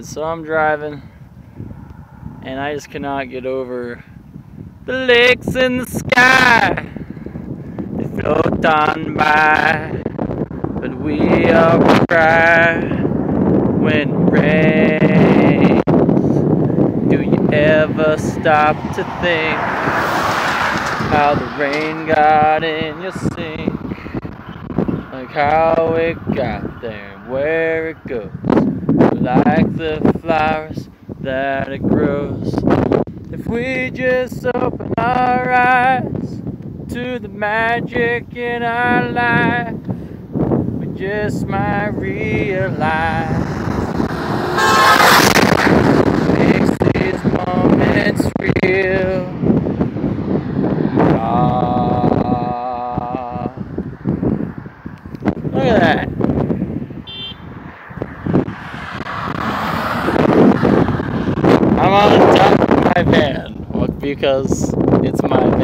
So I'm driving and I just cannot get over the lakes in the sky. They float on by, but we all cry when it rains. Do you ever stop to think how the rain got in your sink? Like how it got there where it goes like the flowers that it grows. If we just open our eyes to the magic in our life, we just might realize makes these moments real. Ah, look at that. On top of my van because it's my van.